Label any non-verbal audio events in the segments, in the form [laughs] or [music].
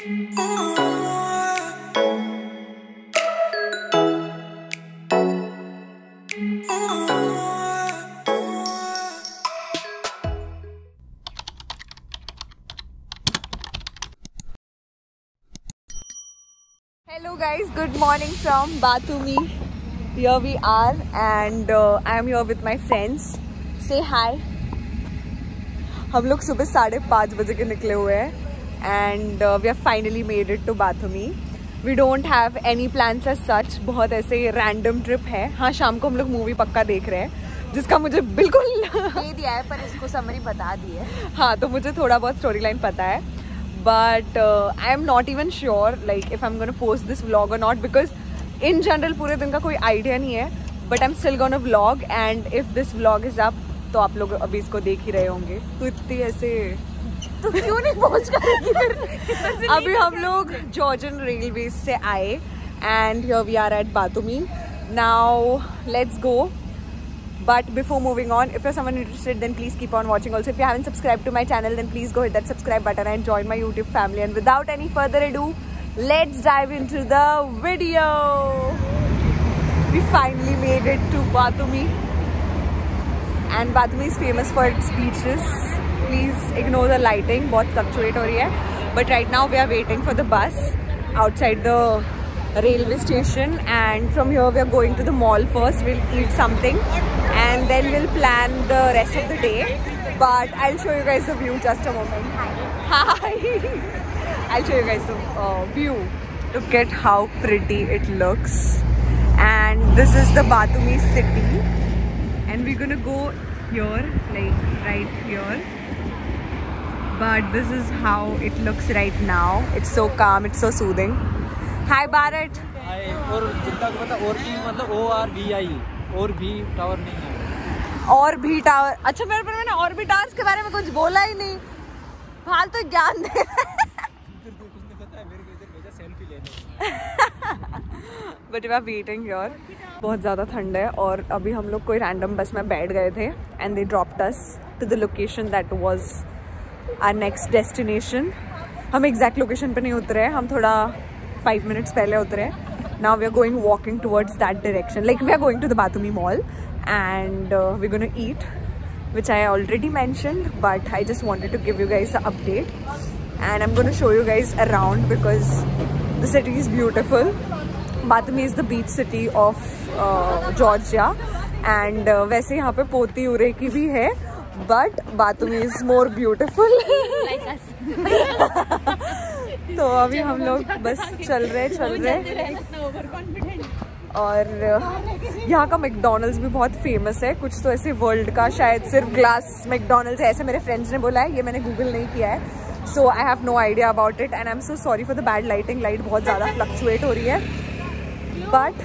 Hello guys, good morning from Batumi. Here we are and uh, I am here with my friends. Say hi. हम लोग सुबह साढ़े पाँच बजे के निकले हुए हैं and we have finally made it to Batumi we don't have any plans as such बहुत ऐसे रैंडम ट्रिप है। हाँ शाम को हम लोग मूवी पक्का देख रहे हैं जिसका मुझे बिल्कुल दे दिया है पर इसको समरी बता दी है। [laughs] हाँ तो मुझे थोड़ा बहुत स्टोरी लाइन पता है। But I am not even sure like if I am gonna post this vlog or not because in general पूरे दिन का कोई आइडिया नहीं है but I am still gonna vlog and if this vlog is up तो आप लोग अभी इसको देख ही रहे होंगे। तो इतनी ऐसे तो क्यों नहीं पहुँच अभी हम लोग जॉर्जन रेलवे से आए and we are at Batumi now let's go but before moving on if you interested then please keep on watching also if you haven't subscribe to my channel then please go hit that subscribe button and join my YouTube family and without any further do let's dive into the video we finally made it to Batumi and Batumi is famous for its beaches please ignore the lighting bahut fluctuate ho rahi hai. But right now we are waiting for the bus outside the railway station and from here we are going to the mall first. We'll eat something and then we'll plan the rest of the day. But I'll show you guys the view just a moment. Hi. [laughs] I'll show you guys the uh, view. Look at how pretty it looks. And this is the Batumi city. And we're gonna go here like right here but this is how it looks right now it's so calm it's so soothing hi Bharat और जितना को पता और भी मतलब O R we आई और भी tower नहीं है और भी टावर अच्छा मेरे पर मैंने और भी टावर्स के बारे में कुछ बोला ही नहीं फालतू तो ज्ञान दे but you are waiting your बहुत ज़्यादा ठंड है और अभी हम लोग कोई रैंडम बस में बैठ गए थे and they dropped us to the location that was our next destination हम एग्जैक्ट लोकेशन पर नहीं उतरे हम थोड़ा फाइव मिनट्स पहले उतरे. Now we are going walking towards that direction like we are going to the Batumi mall and we gonna eat which I already mention but I just wanted to give you guys update and I am gonna show you guys around because the city is beautiful Batumi is the beach city of Georgia and uh, वैसे यहाँ पे Poti उरे की भी है but Batumi is more beautiful तो अभी हम लोग बस चल रहे चल रहे और यहाँ का मैकडोनल्ड्स भी बहुत फ़ेमस है। कुछ तो ऐसे वर्ल्ड का शायद सिर्फ़ ग्लास मैकडोनल्ड्स है। ऐसे मेरे फ्रेंड्स ने बोला है ये मैंने गूगल नहीं किया है। So I have no idea about it and I am so sorry for the bad lighting light बहुत ज़्यादा फ्लक्चुएट हो रही है। बट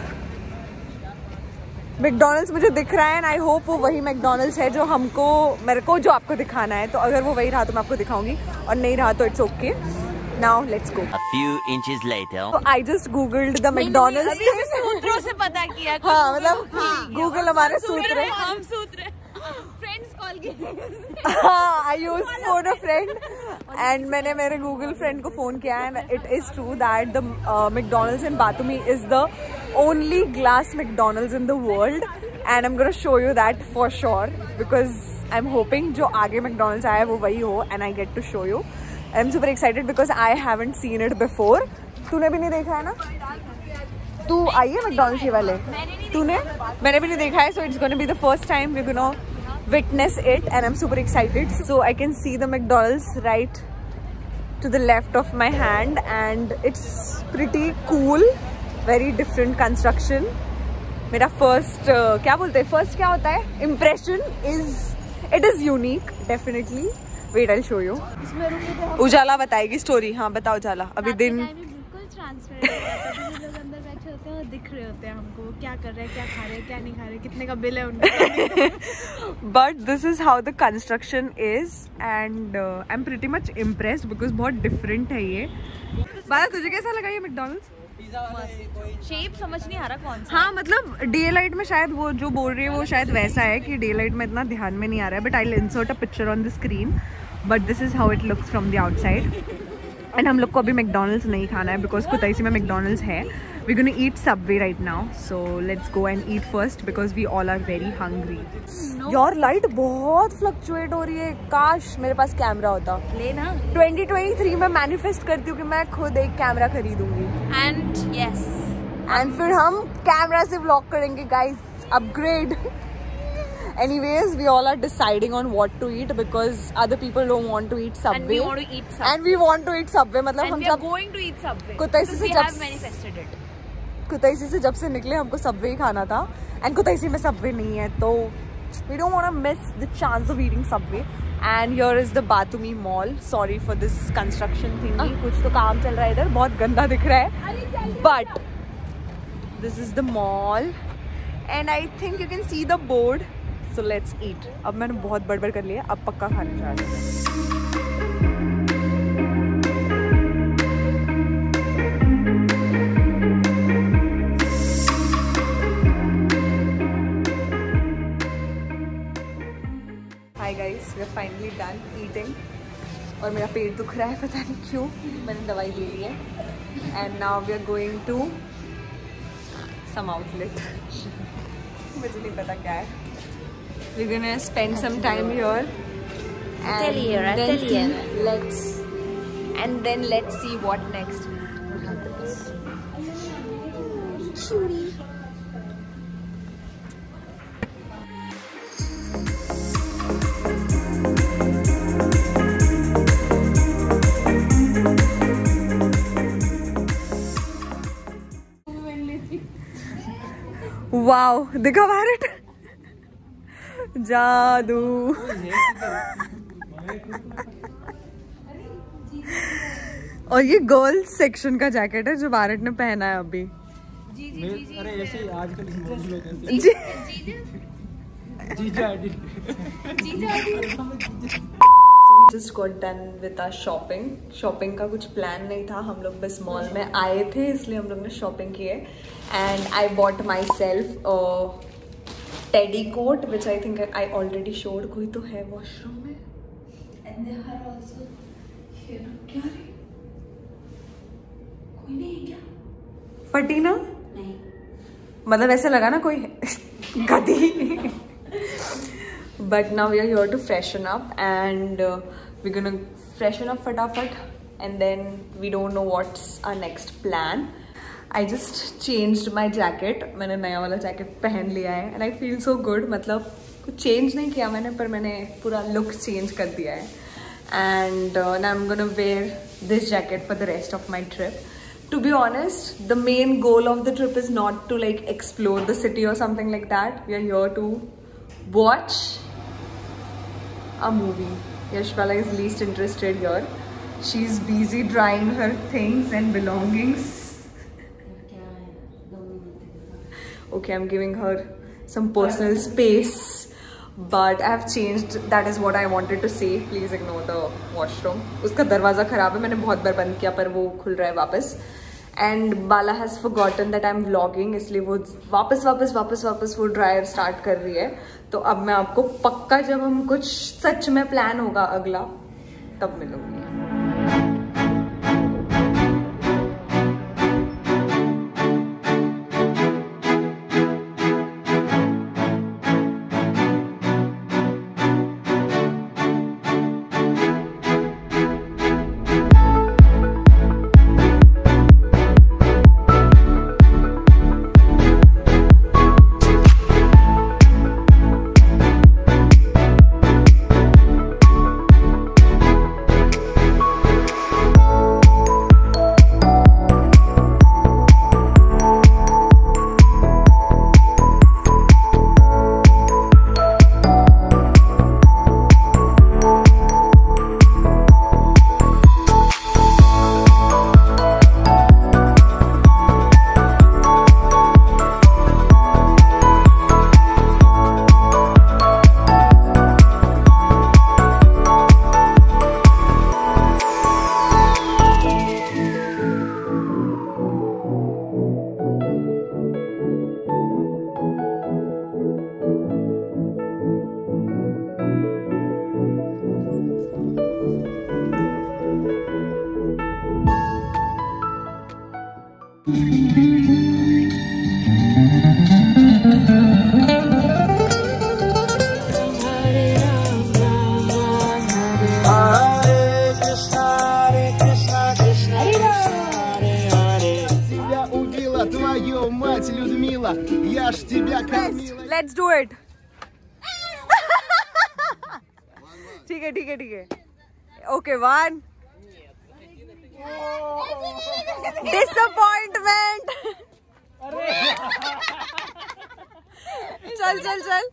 मैकडोनल्ड्स मुझे दिख रहा है एंड आई होप वो वही मैकडोनल्ड्स है जो हमको मेरे को जो आपको दिखाना है। तो अगर वो वही रहा तो मैं आपको दिखाऊँगी और नहीं रहा तो it's okay okay. now let's go. A few inches later. so i just googled the mcdonald's अभी सूत्रों से पता किया [laughs] हाँ मतलब गूगल हमारे सूत्र है। हम सूत्र फ्रेंड्स कॉल किए हाँ। I use phone a friend and मैंने मेरे गूगल फ्रेंड को फ़ोन किया and it is true that the McDonald's in Batumi is the Only glass McDonald's in the world and I am gonna show you that for sure because I am hoping जो आगे McDonald's आया है वो वही हो and I get to show you I am super excited because I haven't seen it before तूने भी नहीं देखा है ना तू आई है मैकडोनल्ड्स ये वाले तूने मैंने भी नहीं देखा है so it's gonna be the first time we gonna witness it and I'm super excited. So I can see the McDonald's right to the left of my hand and it's pretty cool. Very different construction मेरा first uh, क्या बोलते हैं? First क्या होता है? Impression is it is unique definitely. Wait I'll show you. Ujala बताएगी story हाँ बताओ उजाला. अभी दिन दिख रहे होते हैं हमको क्या कर रहे हैं क्या खा रहे हैं क्या नहीं खा रहे कितने का बिल है उनका। But this is how the construction is and I am pretty much impressed because बहुत डिफरेंट है ये। बाला तुझे कैसा लगा ये मैकडोनल्ड्स शेप समझ नहीं आ रहा कौन सा। हाँ मतलब डे लाइट में शायद वो जो बोल रही है वो शायद वैसा है कि डे लाइट में इतना ध्यान में नहीं आ रहा है but I insert a picture on the screen but this is how it looks from the outside and हम लोग को अभी मैकडोनल्ड्स नहीं खाना है बिकॉज़ कुतैसी में मैकडोनल्ड्स है। we gonna eat Subway right now so let's go and eat first because we all are very hungry your light बहुत फ्लक्चुएट हो रही है काश मेरे पास कैमरा होता लेना 2023 में मैनिफेस्ट करती हूँ कि मैं खुद एक कैमरा खरीदूंगी एंड यस एंड फिर हम कैमरा से व्लॉग करेंगे guys upgrade anyways we all are deciding on what to eat because other people don't want to eat and we subway want to eat subway and we want to eat subway मतलब and हम we are सब going to eat subway Kutaisi because से we जब have manifested it Kutaisi से जब से निकले हमको सब्वे ही खाना था। एंड कुतैसी में सब वे नहीं है तो we don't want to miss the chance of eating Subway and your is the Batumi mall sorry for this construction thing कुछ तो काम चल रहा है इधर बहुत गंदा दिख रहा है। But this is the mall and I think you can see the board so let's eat अब मैंने बहुत बड़बड़ कर लिया अब पक्का खाना चाहिए ईटिंग और मेरा पेट दुख रहा है पता नहीं क्यों। मैंने दवाई ले ली है। And now we are going to some outlet मुझे नहीं पता क्या है। We gonna spend some time here tell you, I'll tell you. let's and then let's see what next. Wow दिखा भारत। जादू। और ये गर्ल्स सेक्शन का जैकेट है जो भारत ने पहना है अभी। मैं- अरे ऐसे ही आजकल हिंदू लोग ऐसे जी। जीजा। [laughs] just got done with our shopping. Shopping का कुछ प्लान नहीं था। हम लोग बस मॉल में आए थे इसलिए हम लोग ने शॉपिंग की है and I bought myself teddy coat which I think I already showed कोई तो है वॉशरूम में? Here. क्या रे? कोई नहीं है क्या? फटी ना नहीं। मतलब ऐसे लगा ना कोई [laughs] गधी। But now we are here to freshen up and we gonna freshen up फटाफट and then we don't know what's are next plan I just changed my jacket मैंने नया वाला जैकेट पहन लिया है and I feel so good मतलब कुछ change नहीं किया मैंने, पर मैंने पूरा लुक चेंज कर दिया है. And I am gonna wear this jacket for the rest of my trip to be honest, the main goal of the trip is not to, like, explore the city or something like that. We are here to watch a movie. Yashpala is least interested here she's busy drying her things and belongings okay i'm giving her some personal space but i have changed that is what i wanted to say please ignore the washroom उसका दरवाज़ा ख़राब है मैंने बहुत बार बंद किया पर वो खुल रहा है वापस and Bala has forgotten that I am vlogging इसलिए वो वापस वापस वापस वापस वो ड्रायर स्टार्ट कर रही है। तो अब मैं आपको पक्का जब हम कुछ सच में प्लान होगा अगला, तब मिलूँगी। Тебя убила твою мать, Людмила. Я ж тебя кормила. लेट्स डू इट ठीक है ठीक है ठीक है ओके वन डिसअपॉइंटमेंट चल चल चल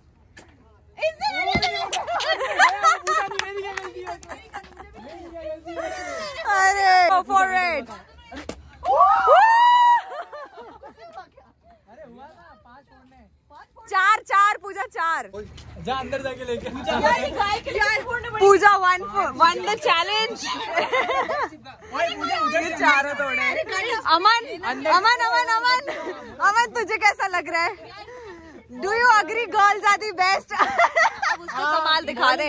अरे फॉर इट चार। जा अंदर जाके लेके। Pooja won won the challenge ये चारों तोड़े अमन अमन अमन अमन। अमन तुझे कैसा लग रहा है? Do you agree girls are the best कमाल दिखा दे।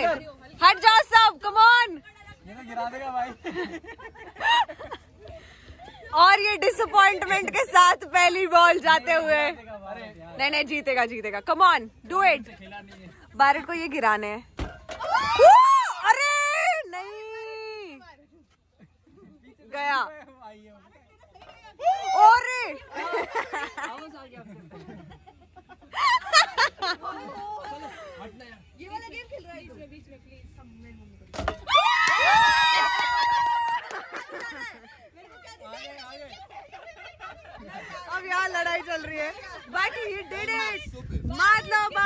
हट जाओ सब कम ऑन तो गिरा देगा भाई। और ये डिसअपॉइंटमेंट के साथ पहली बॉल जाते हुए। नहीं नहीं जीतेगा जीतेगा। कम ऑन डू इट बारट को ये गिराने हैं। अरे नहीं। गया। अरे अब यहाँ लड़ाई चल रही है ही डिड इट मतलब!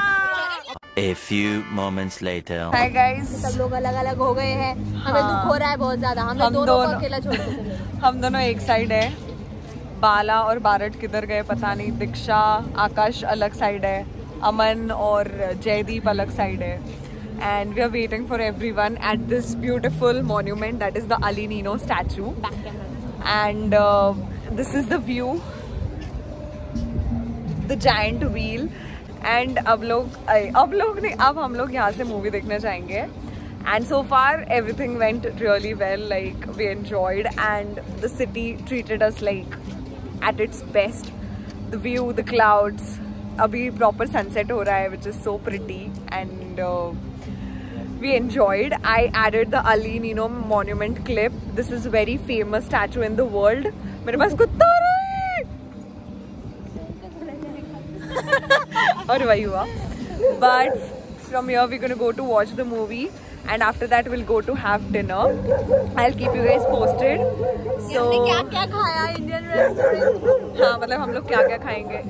A few moments later. Hi guys सब लोग अलग अलग हो गए हैं। हमें दुख हो रहा है बहुत ज़्यादा। हमें हम दोनों को अकेला छोड़ हम दोनों एक साइड है। बाला और बारट किधर गए पता नहीं। दीक्षा आकाश अलग साइड है। अमन और जयदीप अलग साइड है। And we are waiting for everyone at this beautiful monument that is the Ali Nino statue and this is the view the giant wheel and अब लोग अब लोग नहीं, अब हम लोग यहाँ से मूवी देखने जाएँगे and so far everything went really well like we enjoyed and the city treated us like at its best the view the clouds अभी प्रॉपर सनसेट हो रहा है which is so pretty and we enjoyed. I added the Ali Nino monument clip. This is very famous statue in the world. मेरे पास कुत्ता और वही हुआ। From here we're gonna go to watch the movie and after that we'll go to have dinner. I'll keep you guys posted. so क्या क्या खाया Indian restaurant हाँ मतलब हम लोग क्या क्या खाएँगे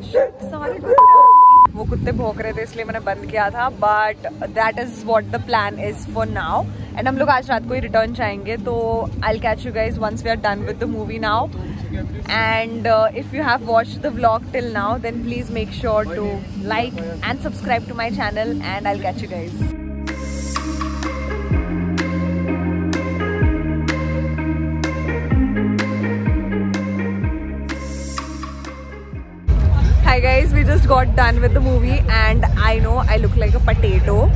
सारे कुत्ते वो कुत्ते भौंक रहे थे इसलिए मैंने बंद किया था। But that is what the plan is for now and हम लोग आज रात को ही रिटर्न जाएँगे तो I catch you guys once we are done with the movie now and uh, if you have watched the vlog till now then please make sure to like and subscribe to my channel and i'll catch you guys. Hi guys we just got done with the movie and i know i look like a potato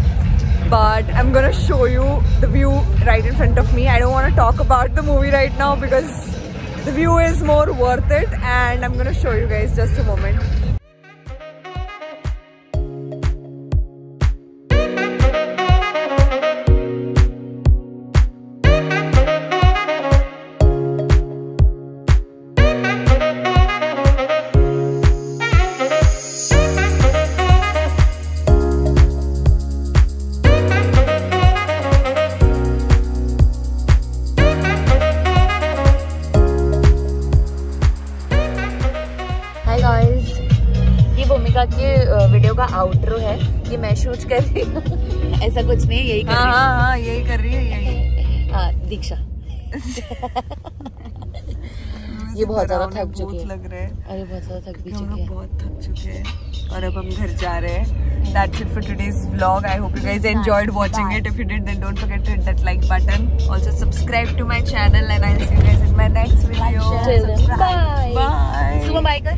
but i'm gonna show you the view right in front of me. I don't want to talk about the movie right now because the view is more worth it and i'm gonna show you guys just a moment ये बहुत ज़्यादा थक चुकी है लग रहा है अरे बहुत ज़्यादा थक भी हम चुकी लोग है बहुत थक चुके हैं और अब हम घर जा रहे हैं for today's vlog i hope you guys enjoyed watching it if you did then don't forget to hit that like button also subscribe to my channel and i'll see you guys in my next video Till then, Subscribe. bye. bye सुबह bye कर